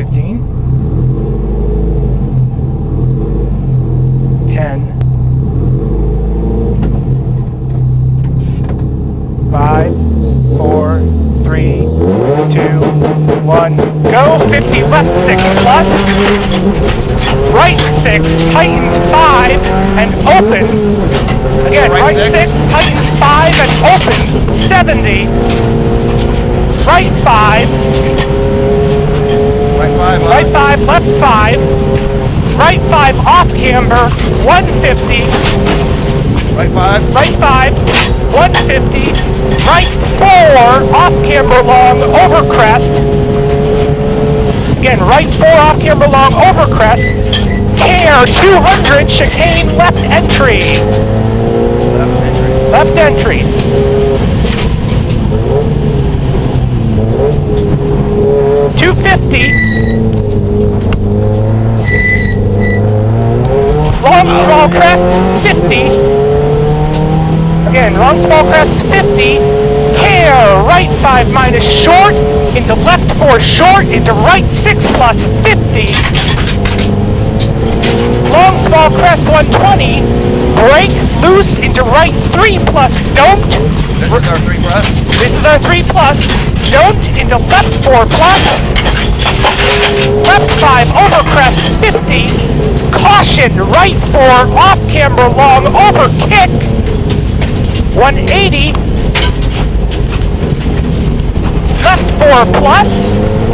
15. 10. 5, 4, 3, 2, 1, go! 50, left 6 plus. Right 6, tightens 5, and open. Again, Right right, six. tightens 5, and open. 70. Right 5, Right five, right 5, left 5. Right 5, off camber, 150. Right five. Right 5, 150. Right 4, off camber long, over crest. Again, right 4, off camber long, over crest. Care, 200, chicane, left entry. Left entry. Left entry. 250. Long small crest, 50. Again, long small crest, 50. Care, right 5 minus short, into left 4 short, into right 6 plus 50. Long small crest 120. Brake loose into right 3 plus don't. This is our three breath. This is our 3 plus. Don't into left 4 plus. Right 4 off camber long over kick. 180. Left 4 plus.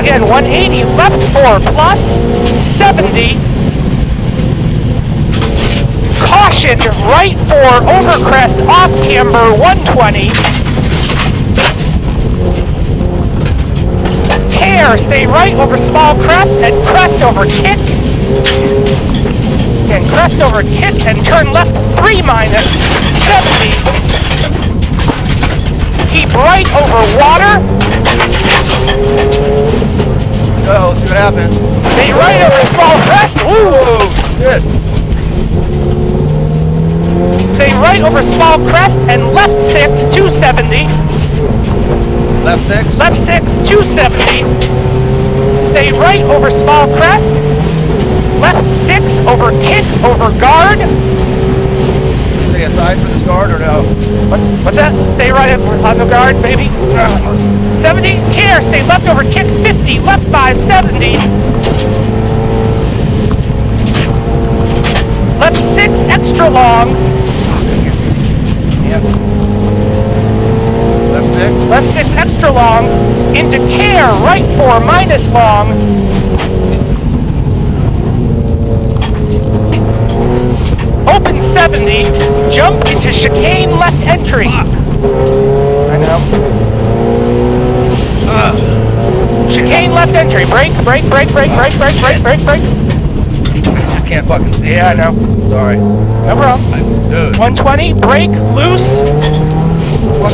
Again 180 left 4 plus. 70. Caution, right four, over crest, off camber, 120. Care, stay right over small crest and crest over kick. And crest over kick and turn left 3 minus, 70. Keep right over water, Go, let's see what happens. stay right over small crest. Ooh! Good. Stay right over small crest and left 6, 270. Left six. Left 6, 270. Stay right over small crest. Left 6 over kick, over guard. Stay aside for this guard or no? What, what's that? Stay right on the guard, baby. 70. Care, stay left over kick, 50. Left 5, 70. Left 6, extra long. Yep. Left six. Left 6, extra long. Into care, right 4, minus long. Open 70, jump into chicane left entry. I know. Chicane left entry. Brake, brake, brake, brake, brake, brake, brake, brake, brake. I can't fucking see. Yeah, I know. Sorry. No problem. I, dude. 120, brake, loose. What?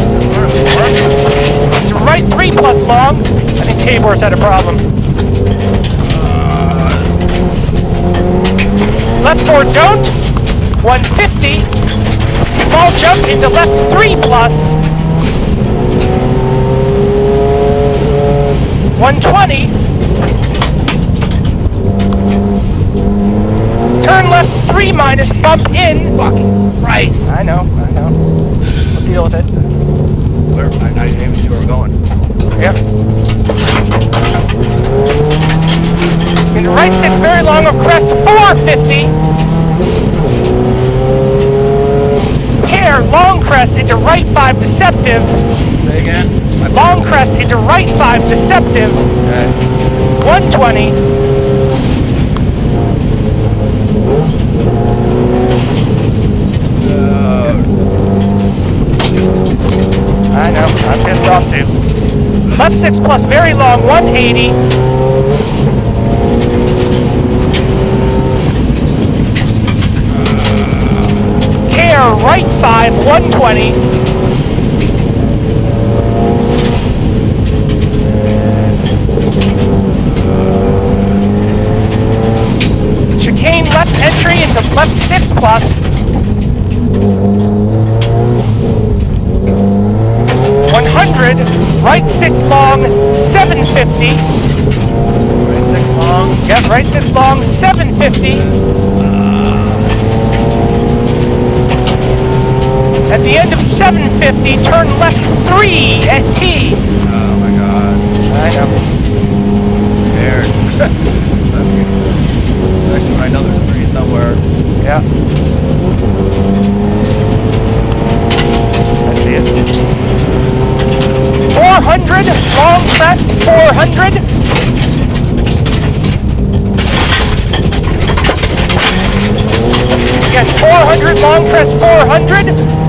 Right 3 plus long. I think Tabor's had a problem. Uh. Left 4 don't. 150. Small jump into left 3 plus. 120. Turn left 3 minus bump in. Fucking right. I know, I know. We'll deal with it. Where? I, I didn't even see where we're going. Yep. In the right six, very long of crest, 450. Long crest into right five, deceptive. Say again. Long crest into right five, deceptive. Okay. 120. Uh, I know, I'm pissed off too. Left six plus, very long, 180. Care, five, 120. Chicane left entry into left six plus. One hundred, right six long, seven fifty. right six long. right six long, 750. At the end of 750, turn left 3 at T. Oh my god. I know. That's good. Actually, I know there's a tree somewhere. Yeah. I see it. 400, long crest, 400. Again, 400, long crest, 400.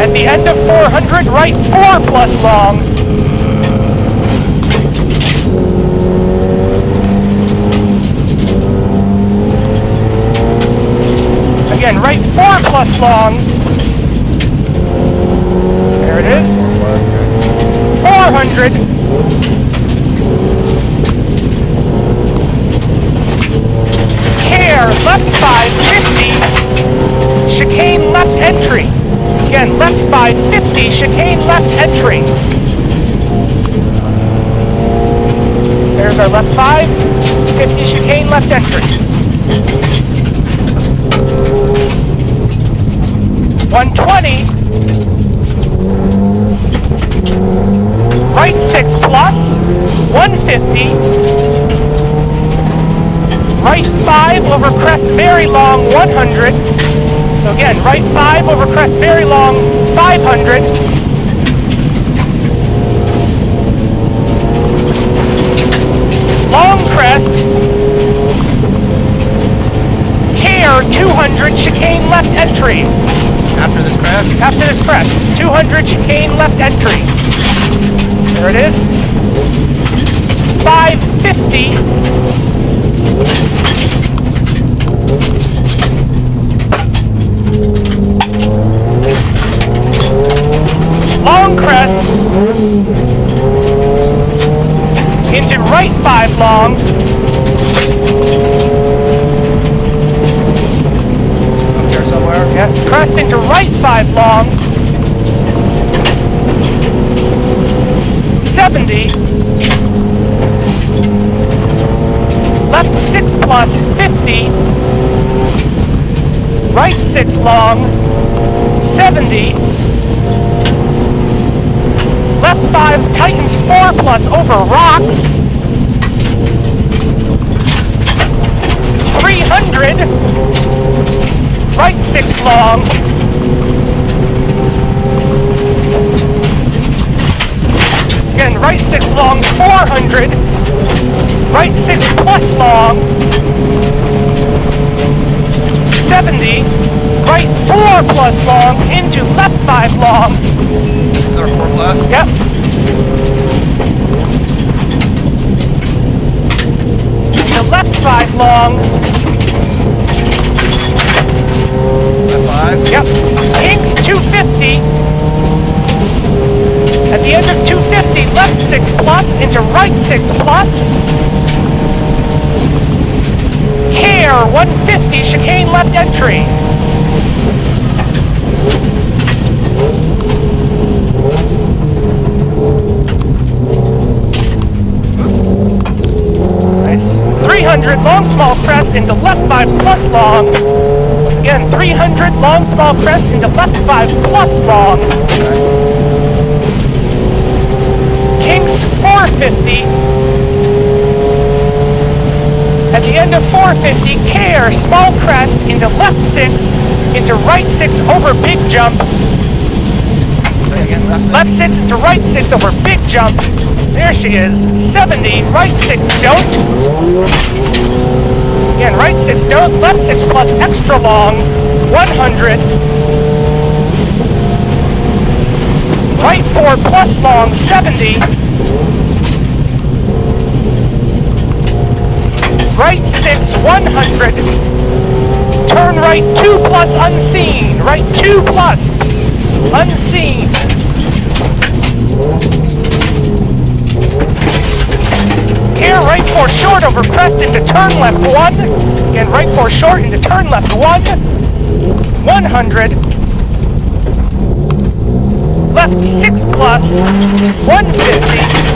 At the end of 400, right 4 plus long. Again, right 4 plus long. There it is. 400. Care, left 550. Chicane left entry. Again, left 550, chicane left entry. There's our left 5, 50 chicane left entry. 120. Right 6 plus. 150. Right 5 over crest very long 100. So again, right 5 over crest very long 500. Long crest. Care 200 chicane left entry. After this crash? After this crest, 200 chicane left entry. There it is. 550. Long crest. Into right 5 long. Up here somewhere? Yeah, crest into right 5 long. 70. Left 6 plus 50. Right 6 long. 70. Left 5 tightens 4 plus over rocks. 300. Right 6 long. Again, right 6 long, 400. Right 6 plus long. 70. Right 4 plus long into left 5 long. Is our four class? Yep. The left 5 long. Left five? Yep. Kings 250. At the end of 250, left 6 plus into right 6 plus. Care 150, chicane left entry. Nice. 300, long small crest into left 5 plus long. Again, 300, long small crest into left 5 plus long. Kings 450. At the end of 450, care, small crest into left 6, into right 6 over big jump. Left Left 6 into right 6 over big jump. There she is. 70, right 6 don't. Again, right 6 don't, left 6 plus extra long. 100. Right 4 plus long, 70. Right 6, 100. Turn right 2 plus unseen. Right 2 plus unseen. Here, right 4 short over crest into turn left 1. Again, right 4 short into turn left 1. 100. Left 6 plus 150.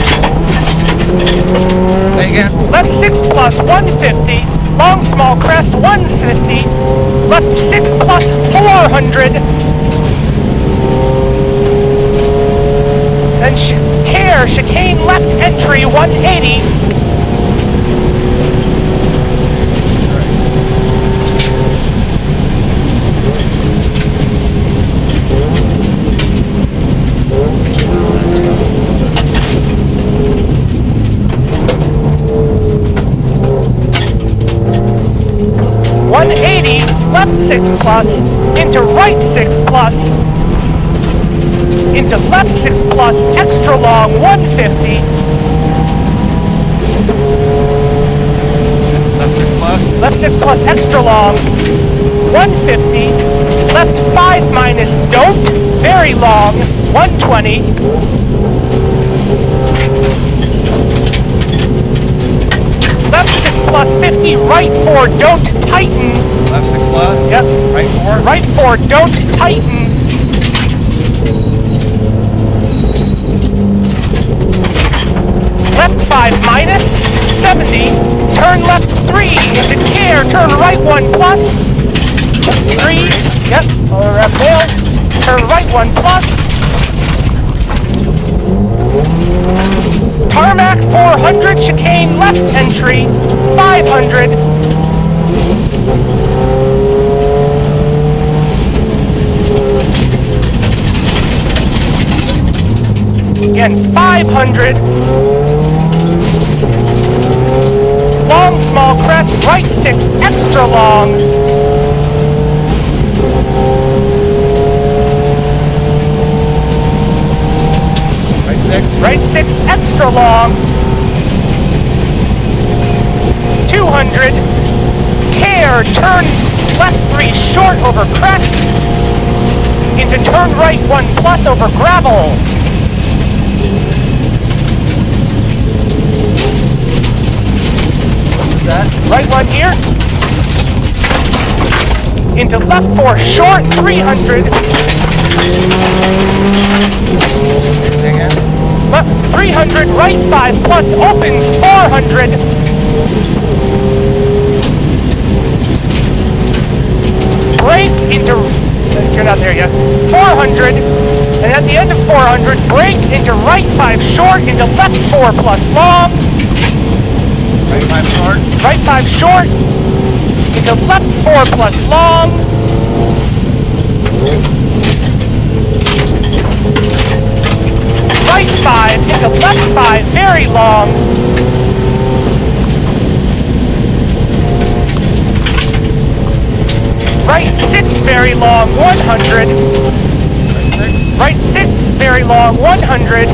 Left 6 plus 150, long small crest 150, left 6 plus 400, then sh care, chicane left entry 180, 6 plus, into right 6 plus, into left 6 plus, extra long 150. Left 6 plus. Left 6 plus, extra long 150. Left 5 minus, don't, very long 120. Left 6 plus 50, right 4, don't tighten, Left six plus. yep, Right four. right four, don't, tighten, left 5 minus, 70, turn left 3 into care, turn right 1 plus. plus, 3, yep, or uh, fail, turn right 1 plus, tarmac 400, chicane left entry, 500, again 500, long small crest, right 6, extra long, Right six. right 6, extra long, 200, care, turn left 3 short over crest, into turn right 1 plus over gravel, that? right 1 here, into left 4 short 300, left 300, right 5 plus opens 400, brake into, you're not there yet, 400, and at the end of 400, brake into right 5 short, into left 4 plus long, Right five short. right 5 short, into left 4 plus long, right 5 into left 5 very long, right 6 very long 100, Right six. very long 100,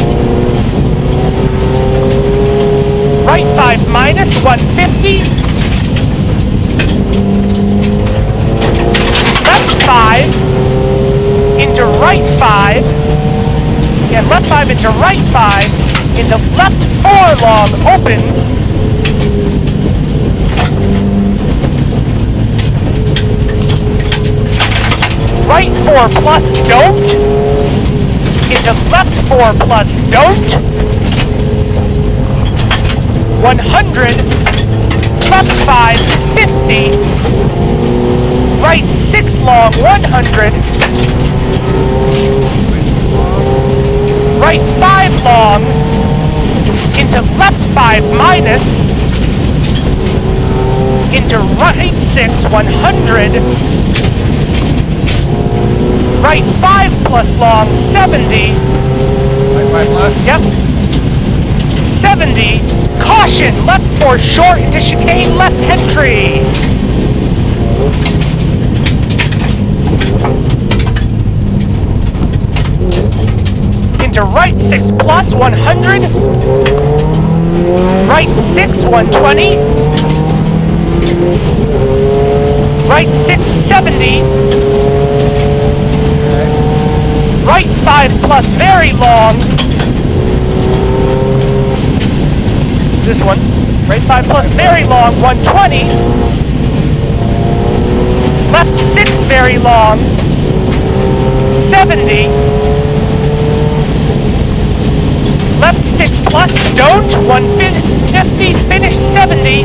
right 5 minus 150, left 5 into right 5, again left 5 into right 5, into left 4 long opens, right 4 plus don't, into left 4 plus don't, 100, left 5, 50, right 6 long, 100, right 5 long, into left 5 minus, into right 6, 100, right 5 plus long, 70, Right five left. Yep. 70. Caution! Left four short into chicane left entry. Into right 6 plus 100. Right 6 120. Right 6 70. Right 5 plus very long. This one. Right 5 plus very long, 120. Left 6 very long, 70. Left 6 plus don't, 150, finish 70.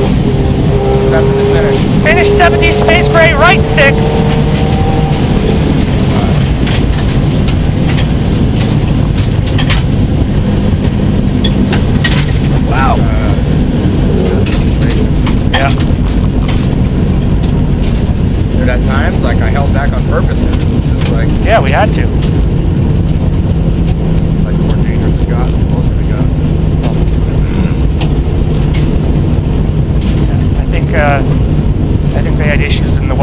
That's finish. Finish 70, space gray, right 6.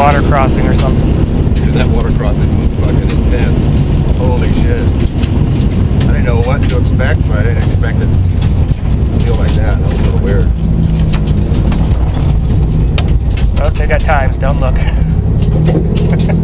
water crossing or something. Dude, that water crossing was fucking intense. Holy shit. I didn't know what to expect, but I didn't expect it to feel like that. That was a little weird. Well, they got times. Don't look.